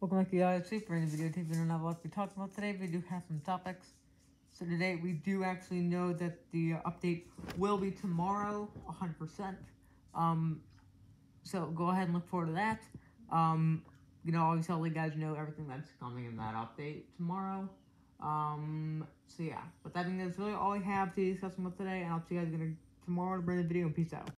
Welcome back to the IFC for any video tape don't what we talked about today. We do have some topics. So today we do actually know that the update will be tomorrow, 100%. Um, so go ahead and look forward to that. Um, you know, always let you guys know everything that's coming in that update tomorrow. Um, so yeah, but that being said, that's really all I have to discuss about today, and I'll see you guys again tomorrow to bring the video, and peace out.